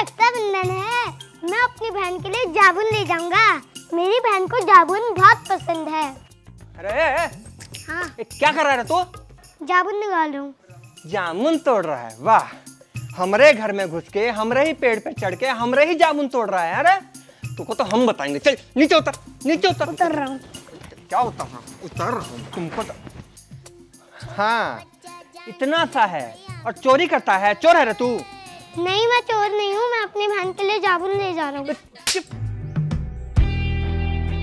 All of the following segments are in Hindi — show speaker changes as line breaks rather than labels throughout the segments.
रक्षाबंधन है। मैं अपनी बहन के लिए जामुन ले जाऊँगा। मेरी बहन को जामुन बहुत पसंद है।
अरे
हाँ।
क्या कर रहा है तू?
जामुन निकाल रहा
जामुन तोड़ रहा है वाह। हमरे घर में घुस के हमरे ही पेड़ पे चढ़ के हमरे ही जामुन तोड़ रहा है अरे। तुमको तो हम बताएँगे। चल नीचे उतर नीचे उतर।
उतर रहा हूँ।
क्या उतर रहा हूँ? उतर रहा हूँ। तुमको तो हाँ। इतना सा है और चोरी करता है। चोर है रे तू।
नहीं, मैं चोर नहीं हूँ, मैं अपने बहन के लिए जामुन ले जा रहा हूँ।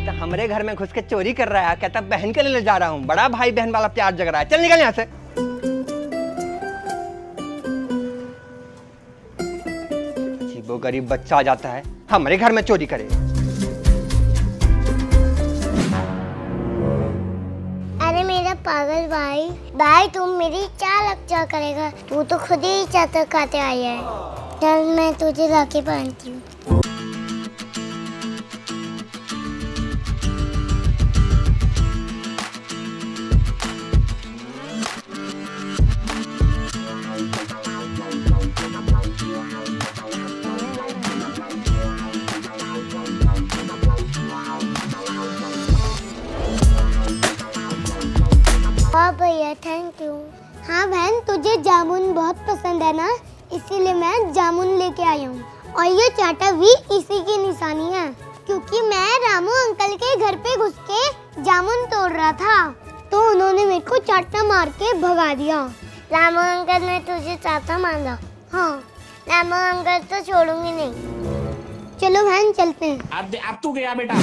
तो हमारे घर में घुस के चोरी कर रहा है कहता बहन के लिए ले जा रहा हूँ? बड़ा भाई बहन वाला प्यार जग रहा है। चल निकल यहाँ से। वो गरीब बच्चा आ जाता है, हमारे घर में चोरी करे।
भाई। भाई, तुम मेरी क्या अच्छा करेगा? तू तो खुद ही चाहता खाते आई है। चल, मैं तुझे लाके पहनती हाँ। इसीलिए मैं जामुन लेके आई हूँ। और ये चाटा भी इसी की निशानी है क्योंकि मैं रामू अंकल के घर पे घुस के जामुन तोड़ रहा था तो उन्होंने मेरे को चाटा मार के भगा दिया। रामू अंकल ने तुझे चाटा मारा? हाँ। रामू अंकल तो छोड़ूँगी नहीं। चलो बहन चलते हैं।
अब अब तू गया बेटा।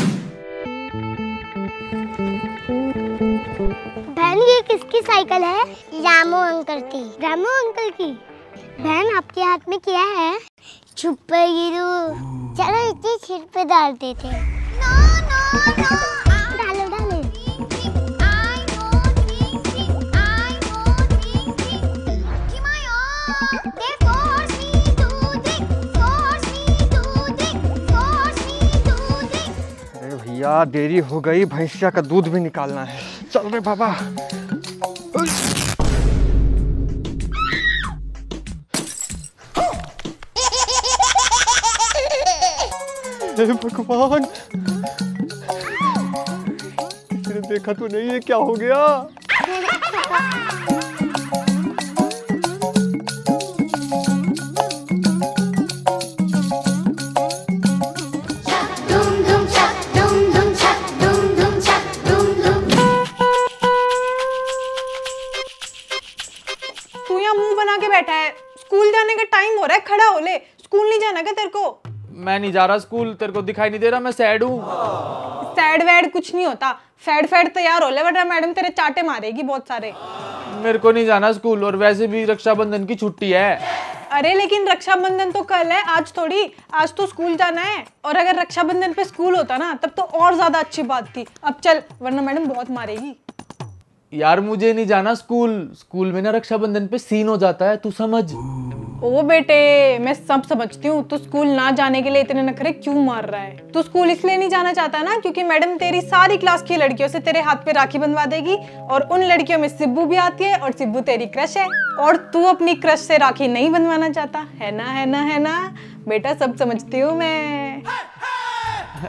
बहन ये किसकी साइकिल है? रामू अंकल की। रामू अंकल की? बहन आपके हाथ में क्या है? छुप गिरू चलो इतने सिर पे डाल देते हैं। डालो डालो।
अरे भैया देरी हो गई भैंसिया का दूध भी निकालना है। चल रे बाबा। हे भगवान देखा तो नहीं है क्या हो गया?
मैं नहीं जा रहा स्कूल तेरे को दिखाई नहीं दे रहा मैं सैड हूँ।
सैड वैड कुछ नहीं होता। फैड फैड तैयार हो ले वरना मैडम तेरे चाटे मारेगी बहुत सारे।
मेरे को नहीं जाना स्कूल और वैसे भी रक्षाबंधन की छुट्टी है।
अरे लेकिन रक्षाबंधन तो कल है आज थोड़ी आज तो स्कूल जाना है। और अगर रक्षाबंधन पे स्कूल होता ना तब तो और ज़्यादा अच्छी बात थी। अब चल वरना मैडम बहुत मारेगी।
यार मुझे नहीं जाना स्कूल। स्कूल में ना रक्षाबंधन पे सीन हो जाता है तू समझ।
ओ बेटे, मैं सब समझती हूँ, तू स्कूल ना जाने के लिए इतने नखरे क्यों मार रहा है? तू स्कूल इसलिए नहीं जाना चाहता ना, क्योंकि मैडम तेरी सारी क्लास की लड़कियों से तेरे हाथ पे राखी बंधवा देगी, और उन लड़कियों में सिब्बू भी आती है, और सिब्बू तेरी क्रश है, और तू अपनी क्रश से राखी नहीं बंधवाना चाहता। है ना है ना है ना? बेटा, सब समझती हूँ मैं।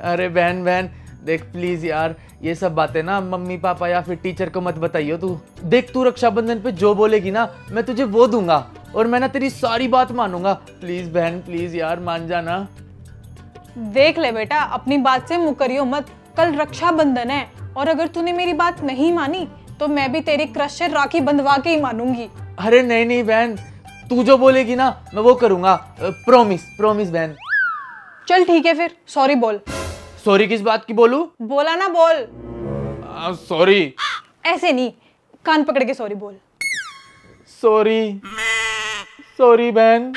अरे बहन बहन, देख प्लीज़ यार, ये सब बातें ना मम्मी, पापा या फिर टीचर को मत बताइयो तू। देख तू रक्षाबंधन पे जो बोलेगी ना, मैं तुझे वो दूँगा। और मैं ना तेरी सारी बात मानूँगा। प्लीज़ बहन प्लीज़ यार मान जाना।
देख ले बेटा अपनी बात से मुकरियो मत। कल रक्षाबंधन है और अगर तूने मेरी बात नहीं मानी तो मैं भी तेरी क्रश से राखी बंधवा के ही मानूँगी।
अरे नहीं नहीं बहन तू जो बोलेगी ना मैं वो करूँगा। प्रोमिस प्रोमिस बहन।
चल ठीक है फिर सॉरी बोल।
सॉरी किस बात की बोलू?
बोला ना बोल।
सॉरी
ऐसे नहीं कान पकड़ के सॉरी बोल।
सॉरी सॉरी बहन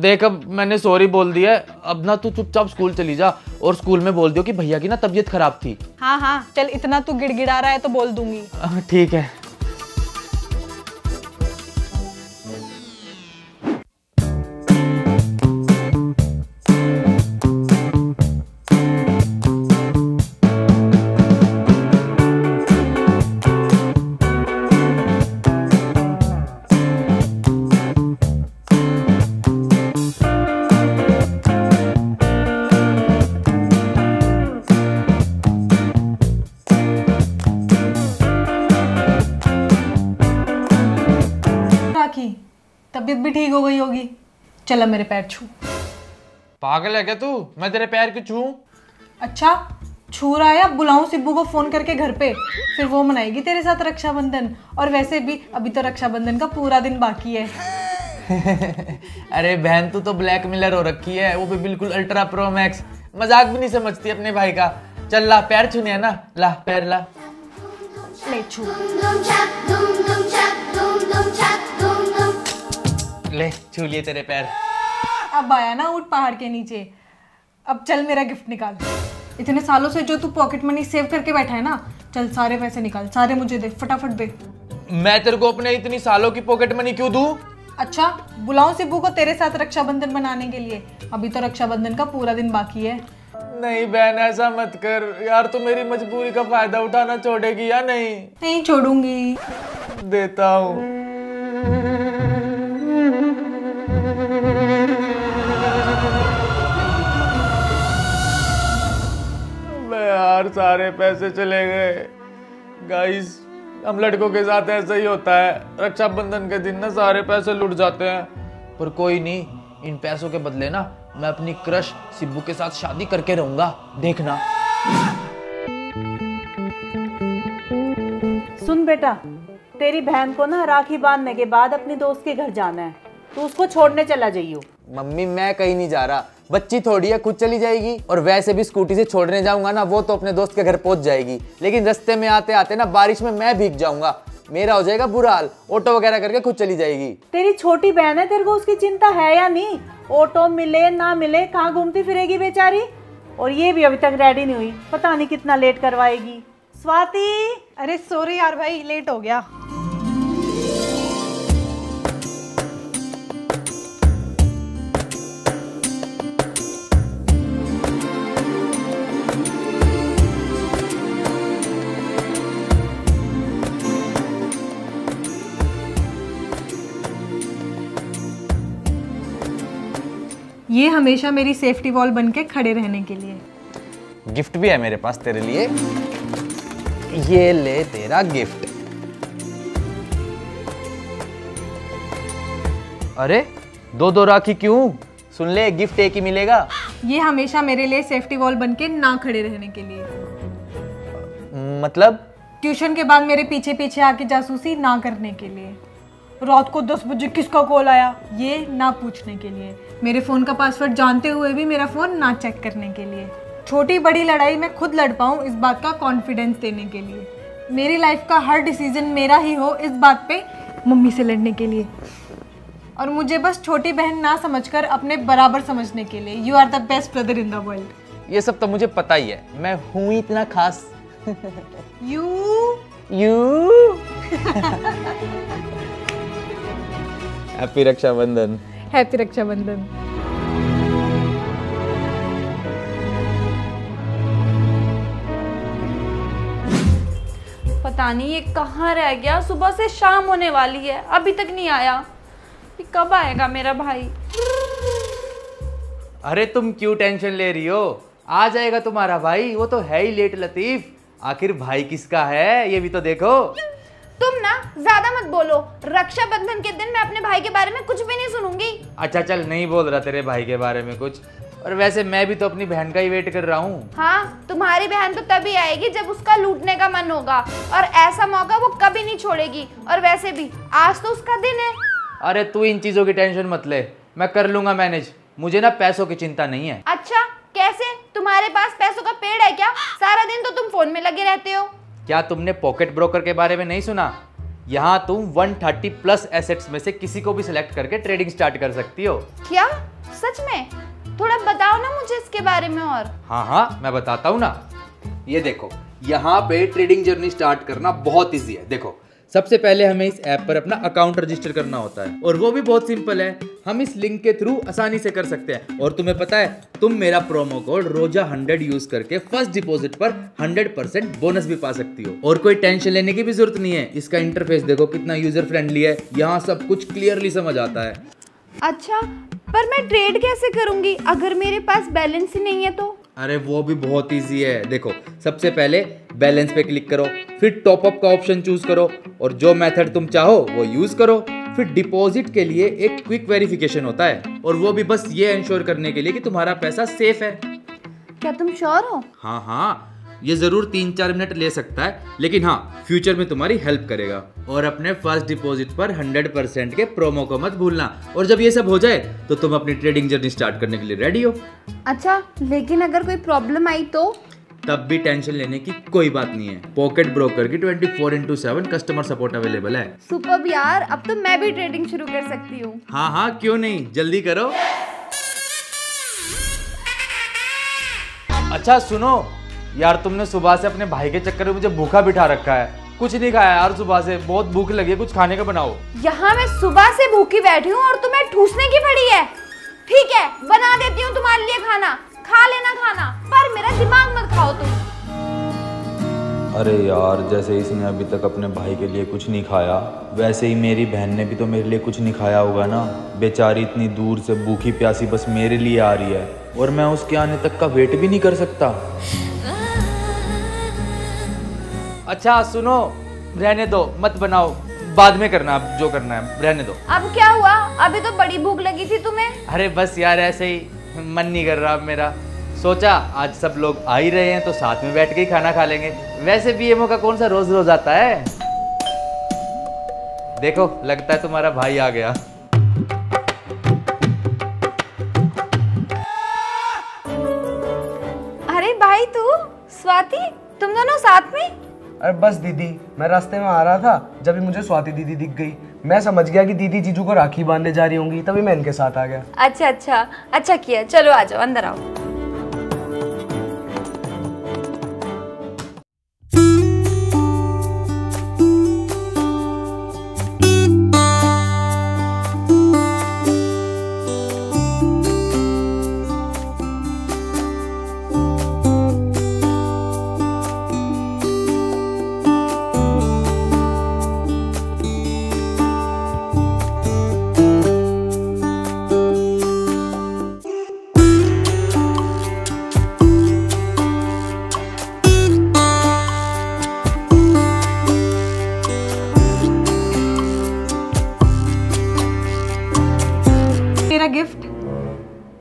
देख अब मैंने सॉरी बोल दिया अब ना तू चुपचाप स्कूल चली जा और स्कूल में बोल दियो कि भैया की ना तबीयत खराब थी।
हाँ हाँ। चल इतना तू गिड़गिड़ा रहा है तो बोल दूँगी।
ठीक है।
भी ठीक हो गई होगी। चला मेरे पैर छू।
पागल है क्या तू? मैं तेरे पैर क्यों छू?
अच्छा छू रहा है अब बुलाऊं सिब्बू को फ़ोन करके घर पे। फिर वो मनाएगी तेरे साथ रक्षाबंधन। और वैसे भी अभी तो रक्षाबंधन का पूरा दिन बाकी है।
अरे बहन तू तो ब्लैक मिलर हो रखी है। वो भी बिल्कुल अल्ट्रा प्रो मैक्स मज़ाक भी नहीं समझती अपने भाई का। चल ला पैर छूने है ना? ला पैर ला।
ले छू।
ले छू लिए तेरे पैर।
अब आया ना ऊट पहाड़ के नीचे। अब चल मेरा गिफ्ट निकाल। इतने सालों से जो तू पॉकेट मनी सेव करके बैठा है ना चल सारे पैसे निकाल सारे मुझे दे फटाफट दे।
मैं तेरे को अपने इतनी सालों की पॉकेट मनी क्यों दूँ?
अच्छा बुलाऊं सिब्बू को तेरे साथ रक्षाबंधन बनाने के लिए। अभी तो रक्षाबंधन का पूरा दिन बाकी है।
नहीं बहन ऐसा मत कर। यार तू मेरी मजबूरी का फ़ायदा उठाना छोड़ेगी या नहीं?
नहीं छोड़ूँगी।
देता हूँ। यार सारे पैसे चले गए। गाइस हम लड़कों के साथ ऐसा ही होता है। रक्षाबंधन के दिन ना सारे पैसे लुट जाते हैं। पर कोई नहीं इन पैसों के बदले ना मैं अपनी क्रश सिब्बू के साथ शादी करके रहूँगा। देखना।
सुन बेटा तेरी बहन को ना राखी बांधने के बाद अपने दोस्त के घर जाना है। तू उसको छोड़ने चला जाइयो।
मम्मी मैं कहीं नहीं जा रहा। बच्ची थोड़ी है खुद चली जाएगी और वैसे भी स्कूटी से छोड़ने जाऊँगा ना वो तो अपने दोस्त के घर पहुँच जाएगी। लेकिन रास्ते में आते आते ना बारिश में मैं भीग जाऊँगा। मेरा हो जाएगा बुरा हाल ऑटो वगैरह करके खुद चली जाएगी।
तेरी छोटी बहन है तेरे को उसकी चिंता है या नहीं? ऑटो मिले ना मिले कहाँ घूमती फिरेगी बेचारी? और ये भी अभी तक रेडी नहीं हुई पता नहीं कितना लेट करवाएगी। स्वाति!
अरे सॉरी यार भाई लेट हो गया। ये हमेशा मेरी सेफ्टी वॉल बन के खड़े रहने के लिए।
गिफ्ट भी है मेरे पास तेरे लिए। ये ले तेरा गिफ्ट अरे दो दो राखी क्यों? सुन ले गिफ्ट एक ही मिलेगा।
ये हमेशा मेरे लिए सेफ्टी वॉल बन के ना खड़े रहने के लिए।
मतलब?
ट्यूशन के बाद मेरे पीछे पीछे आके जासूसी ना करने के लिए। रात को दस बजे किसका कॉल आया? ये ना पूछने के लिए। मेरे फ़ोन का पासवर्ड जानते हुए भी मेरा फ़ोन ना चेक करने के लिए। छोटी बड़ी लड़ाई मैं खुद लड़ पाऊँ इस बात का कॉन्फिडेंस देने के लिए। मेरी लाइफ का हर डिसीज़न मेरा ही हो इस बात पे मम्मी से लड़ने के लिए। और मुझे बस छोटी बहन ना समझकर अपने बराबर समझने के लिए। You are the best brother in the world
ये सब तो मुझे पता ही है। मैं हूँ इतना खास।
You
you happy Rakshabandhan
happy Rakshabandhan
पता नहीं ये कहाँ रह गया। सुबह से शाम होने वाली है। अभी तक नहीं आया। ये कब आएगा मेरा भाई?
अरे तुम क्यों टेंशन ले रही हो? आ जाएगा तुम्हारा भाई। वो तो है ही लेट लतीफ। आखिर भाई किसका है? ये भी तो देखो।
तुम ना ज़्यादा मत बोलो। रक्षाबंधन के दिन मैं अपने भाई के बारे में कुछ भी नहीं सुनूँगी।
अच्छा चल नहीं बोल रहा तेरे भाई के बारे में कुछ। और वैसे मैं भी तो अपनी बहन का ही वेट कर रहा हूँ।
हाँ तुम्हारी बहन तो तभी आएगी जब उसका लूटने का मन होगा। और ऐसा मौका वो कभी नहीं छोड़ेगी। और वैसे भी आज तो उसका दिन है।
अरे तू इन चीज़ों की टेंशन मत ले। मैं कर लूँगा मैनेज मुझे ना पैसों की चिंता नहीं है।
अच्छा कैसे? तुम्हारे पास पैसों का पेड़ है क्या? सारा दिन तो तुम फ़ोन में लगे रहते हो।
क्या तुमने पॉकेट ब्रोकर के बारे में नहीं सुना? यहाँ तुम 130 प्लस एसेट्स में से किसी को भी सिलेक्ट करके ट्रेडिंग स्टार्ट कर सकती हो।
क्या? सच में? थोड़ा बताओ ना मुझे इसके बारे में और।
हाँ हाँ मैं बताता हूँ ना। ये देखो यहाँ पे ट्रेडिंग जर्नी स्टार्ट करना बहुत इजी है। देखो सबसे पहले हमें इस ऐप पर अपना अकाउंट रजिस्टर करना होता है। और वो भी बहुत सिंपल है। हम इस लिंक के थ्रू आसानी से कर सकते हैं। और तुम्हें पता है, तुम मेरा promo code Roza hundred use करके फ़र्स्ट डिपॉजिट पर हंड्रेड परसेंट बोनस भी पा सकती हो। और कोई टेंशन लेने की भी ज़रूरत नहीं है। इसका इंटरफेस देखो, कितना यूज़र फ्रेंडली है। यहाँ सब कुछ क्लियरली समझ आता है।
अच्छा पर मैं ट्रेड कैसे करूँगी? अगर मेरे पास बैलेंस ही नहीं है तो?
अरे वो भी बहुत इजी है। देखो सबसे पहले बैलेंस पे क्लिक करो फिर टॉपअप का ऑप्शन चूज़ करो और जो मेथड तुम चाहो वो यूज़ करो। फिर डिपॉजिट के लिए एक क्विक वेरिफिकेशन होता है और वो भी बस ये इंश्योर करने के लिए कि तुम्हारा पैसा सेफ़ है।
क्या तुम श्योर हो?
हाँ हाँ। ये ज़रूर तीन चार मिनट ले सकता है लेकिन हाँ फ्यूचर में तुम्हारी हेल्प करेगा। और अपने फ़र्स्ट डिपॉजिट पर 100 परसेंट के प्रोमो को मत भूलना। और जब ये सब हो जाए तो तुम अपनी ट्रेडिंग जर्नी स्टार्ट करने के लिए रेडी हो।
अच्छा लेकिन अगर कोई प्रॉब्लम आई तो?
तब भी टेंशन लेने की कोई बात नहीं है। पॉकेट ब्रोकर की 24 four into seven customer support available है।
सुपर यार अब तो मैं भी ट्रेडिंग शुरू कर सकती हूँ।
हाँ हाँ क्यों नहीं? जल्दी करो। अच्छा सुनो यार तुमने सुबह से अपने भाई के चक्कर में मुझे भूखा बिठा रखा है। कुछ नहीं खाया यार सुबह से। बहुत भूख लगी है कुछ खाने का बनाओ।
यहाँ मैं सुबह से भूखी बैठी हूँ और तुम्हें ठूसने की पड़ी है। ठीक है बना देती हूँ तुम्हारे लिए खाना। खा लेना खाना पर मेरा दिमाग मत खाओ तुम।
अरे यार जैसे इसने अभी तक अपने भाई के लिए कुछ नहीं खाया वैसे ही मेरी बहन ने भी तो मेरे लिए कुछ नहीं खाया होगा ना। बेचारी इतनी दूर से भूखी प्यासी बस मेरे लिए आ रही है और मैं उसके आने तक का वेट भी नहीं कर सकता।
अच्छा सुनो रहने दो मत बनाओ। बाद में करना अब जो करना है रहने दो।
अब क्या हुआ? अभी तो बड़ी भूख लगी थी तुम्हें।
अरे बस यार ऐसे ही मन नहीं कर रहा मेरा। सोचा आज सब लोग आ ही रहे हैं तो साथ में बैठ के ही खाना खा लेंगे। वैसे भी ये मौका कौन सा रोज रोज आता है? देखो लगता है तुम्हारा भाई आ गया।
अरे भाई तू स्वाति तुम दोनों साथ में?
अरे बस दीदी, मैं रास्ते में आ रहा था, जब भी मुझे स्वाति दीदी दिख गई। मैं समझ गया कि दीदी जीजू को राखी बांधने जा रही होंगी, तभी मैं इनके साथ आ गया।
अच्छा अच्छा अच्छा किया, चलो आ जाओ, अंदर आओ।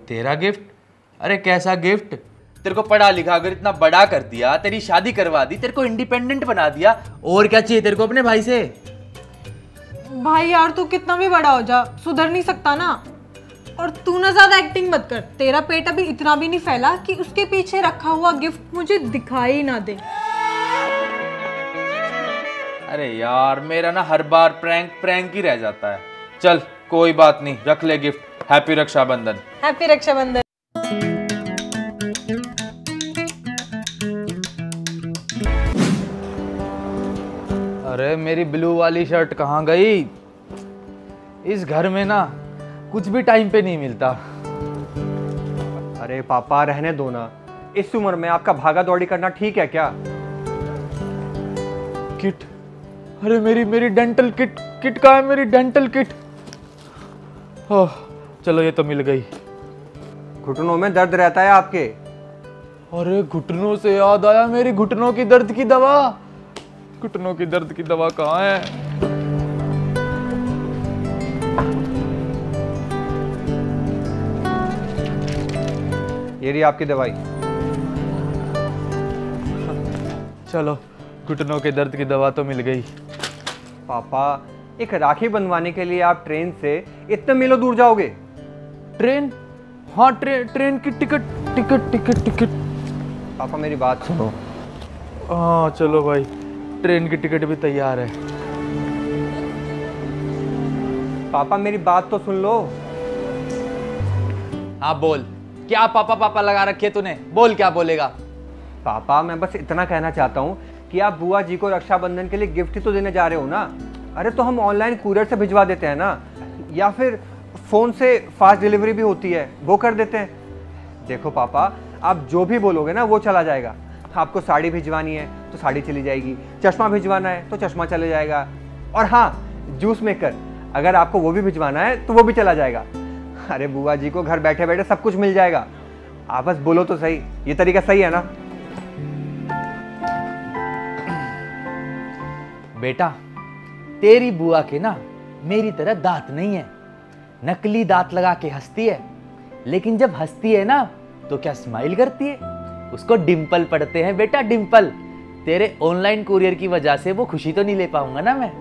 तेरा गिफ्ट?
अरे कैसा गिफ्ट? तेरे को पढ़ा लिखा अगर इतना बड़ा कर दिया तेरी शादी करवा दी तेरे को इंडिपेंडेंट बना दिया और क्या चाहिए तेरे को अपने भाई से?
भाई यार तू कितना भी बड़ा हो जा सुधर नहीं सकता ना। और तू ना ज़्यादा एक्टिंग मत कर। तेरा पेट अभी इतना भी नहीं फैला कि उसके पीछे रखा हुआ गिफ्ट मुझे दिखाई ना दे।
अरे यार मेरा ना हर बार प्रैंक प्रैंक ही रह जाता है। चल कोई बात नहीं रख ले gift happy Rakshabandhan
happy Rakshabandhan
अरे मेरी ब्लू वाली शर्ट कहाँ गई? इस घर में ना कुछ भी टाइम पे नहीं मिलता।
अरे पापा रहने दो ना। इस उम्र में आपका भागा दौड़ी करना ठीक है क्या?
किट अरे मेरी मेरी डेंटल किट किट कहाँ है मेरी डेंटल किट ओह। चलो ये तो मिल गई।
घुटनों में दर्द रहता है आपके।
अरे घुटनों से याद आया मेरी घुटनों की दर्द की दवा। घुटनों की दर्द की दवा कहाँ है?
ये रही आपकी दवाई।
चलो घुटनों के दर्द की दवा तो मिल गई।
पापा एक राखी बनवाने के लिए आप ट्रेन से इतने मीलों दूर जाओगे?
ट्रेन? हाँ ट्रेन ट्रेन की टिकट टिकट टिकट टिकट।
पापा मेरी बात सुनो।
हाँ चलो भाई। ट्रेन की टिकट भी तैयार है।
पापा मेरी बात तो सुन लो।
हाँ बोल। क्या पापा पापा लगा रखे तूने? बोल क्या बोलेगा?
पापा मैं बस इतना कहना चाहता हूँ कि आप बुआ जी को रक्षाबंधन के लिए गिफ्ट ही तो देने जा रहे हो ना? अरे तो हम ऑनलाइन कुरियर से भिजवा देते हैं ना? या फिर फ़ोन से फास्ट डिलीवरी भी होती है, वो कर देते हैं। देखो पापा, आप जो भी बोलोगे ना, वो चला जाएगा। आपको साड़ी भिजवानी है तो साड़ी चली जाएगी। चश्मा भिजवाना है तो चश्मा चले जाएगा। और हाँ जूस मेकर, अगर आपको वो भी भिजवाना है तो वो भी चला जाएगा। अरे बुआ जी को घर बैठे बैठे सब कुछ मिल जाएगा। आप बस बोलो तो सही, ये तरीका सही है ना?
बेटा, तेरी बुआ के ना, मेरी तरह दांत नहीं है। नकली दांत लगा के हंसती है। लेकिन जब हंसती है ना तो क्या स्माइल करती है? उसको डिम्पल पड़ते हैं। बेटा डिम्पल तेरे ऑनलाइन कुरियर की वजह से वो खुशी तो नहीं ले पाऊँगा ना मैं।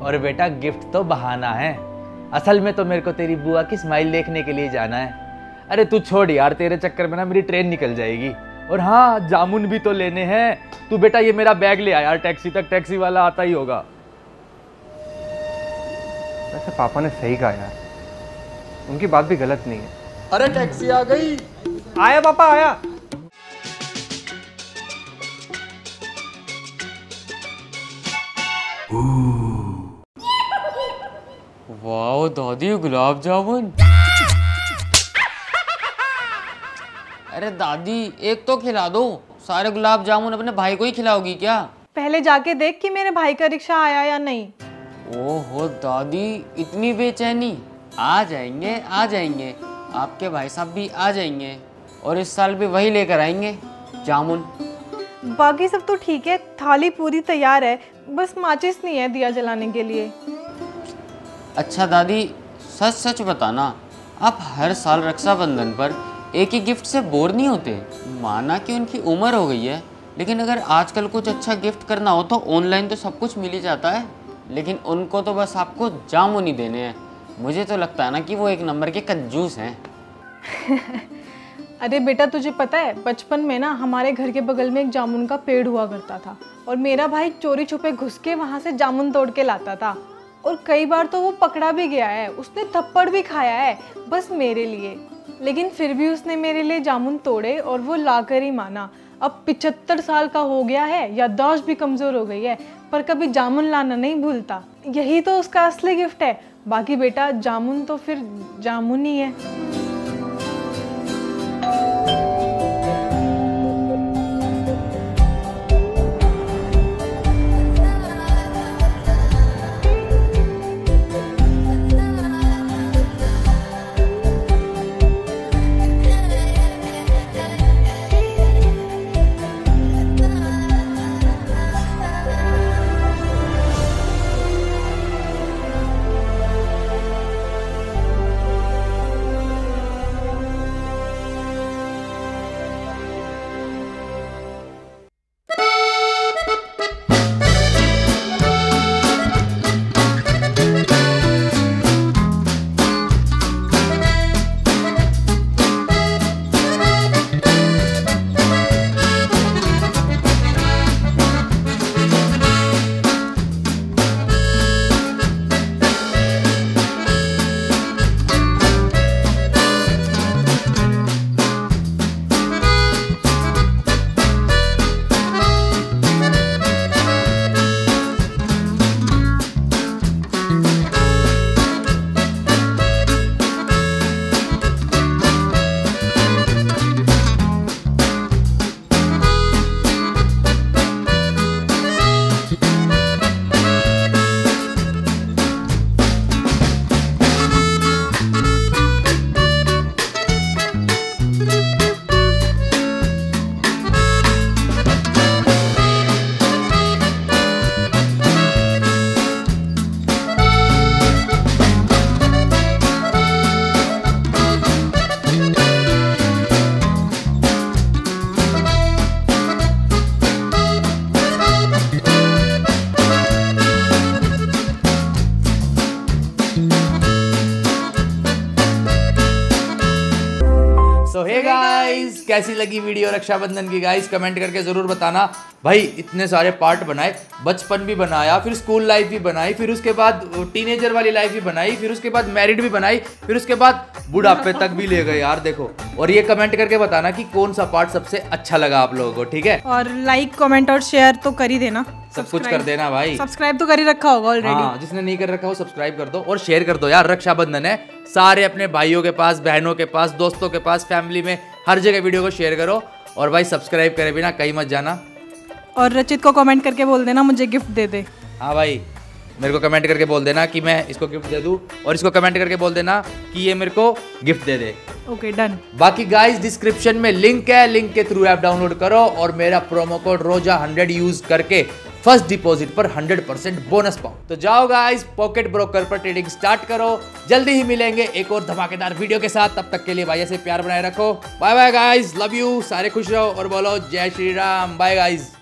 और बेटा गिफ्ट तो बहाना है। असल में तो मेरे को तेरी बुआ की स्माइल देखने के लिए जाना है। अरे तू छोड़ यार, तेरे चक्कर में ना मेरी ट्रेन निकल जाएगी। और हाँ जामुन भी तो लेने हैं। तू बेटा, ये मेरा बैग ले यार टैक्सी तक टैक्सी वाला आता ही होगा।
वैसे पापा ने सही कहा यार। उनकी बात भी गलत नहीं है।
अरे टैक्सी आ गई।
आया पापा आया।
वाह दादी गुलाब जामुन। अरे दादी एक तो खिला दो। सारे गुलाब जामुन अपने भाई को ही खिलाओगी क्या?
पहले जाके देख कि मेरे भाई का रिक्शा आया या नहीं।
ओहो दादी इतनी बेचैनी। आ जाएँगे आ जाएँगे। आपके भाई साहब भी आ जाएँगे और इस साल भी वही लेकर आएँगे जामुन।
बाकी सब तो ठीक है थाली पूरी तैयार है बस माचिस नहीं है दिया जलाने के लिए।
अच्छा दादी सच सच बताना आप हर साल रक्षाबंधन पर एक ही गिफ्ट से बोर नहीं होते? माना कि उनकी उम्र हो गई है लेकिन अगर आजकल कुछ अच्छा गिफ्ट करना हो तो ऑनलाइन तो सब कुछ मिल ही जाता है। लेकिन उनको तो बस आपको जामुन ही देने हैं। मुझे तो लगता है ना कि वो एक नंबर के कंजूस हैं।
अरे बेटा, तुझे पता है, बचपन में ना हमारे घर के बगल में एक जामुन का पेड़ हुआ करता था और मेरा भाई चोरी छुपे घुस के वहाँ से जामुन तोड़ के लाता था और कई बार तो वो पकड़ा भी गया है, उसने थप्पड़ भी खाया है, बस मेरे लिए। लेकिन फिर भी उसने मेरे लिए जामुन तोड़े और वो लाकर ही माना। अब पिछहत्तर साल का हो गया है याददाश्त भी कमज़ोर हो गई है पर कभी जामुन लाना नहीं भूलता। यही तो उसका असली गिफ्ट है। बाकी बेटा, जामुन तो फिर जामुन ही है।
कैसी लगी वीडियो रक्षाबंधन की? गाइस कमेंट करके ज़रूर बताना। भाई इतने सारे पार्ट बनाए बचपन भी बनाया फिर स्कूल लाइफ भी बनाई फिर उसके बाद टीनेजर वाली लाइफ भी बनाई फिर उसके बाद मैरिड भी बनाई फिर उसके बाद बुढ़ापे तक भी ले गए यार देखो। और ये कमेंट करके बताना कि कौन सा पार्ट सबसे अच्छा लगा आप लोगों को ठीक है?
और लाइक कमेंट और शेयर तो कर ही देना।
सब कुछ कर देना भाई।
सब्सक्राइब तो कर ही रखा होगा ऑलरेडी
हाँ जिसने नहीं कर रखा हो सब्सक्राइब कर दो और शेयर कर दो। यार रक्षाबंधन है सारे अपने भाइयों के पास बहनों के पास दोस्तों के पास फैमिली में हर जगह वीडियो को शेयर करो और भाई सब्सक्राइब करे बिना कहीं मत जाना।
और रचित को कमेंट करके बोल देना मुझे गिफ्ट दे दे।
हाँ भाई। मेरे को कमेंट करके बोल देना कि मैं इसको गिफ्ट दे दूँ और इसको कमेंट करके बोल देना कि ये मेरे को गिफ्ट दे दे।
ओके डन
बाकी गाइस डिस्क्रिप्शन में लिंक है लिंक के थ्रू ऐप डाउनलोड करो और मेरा promo code Roza hundred use करके फ़र्स्ट डिपॉजिट पर 100 परसेंट बोनस पाओ। तो जाओ गाइस पॉकेट ब्रोकर पर ट्रेडिंग स्टार्ट करो। जल्दी ही मिलेंगे एक और धमाकेदार वीडियो के साथ। तब तक के लिए भाई से प्यार बनाए रखो। Bye bye guys love you सारे खुश रहो और बोलो जय श्री राम। Bye guys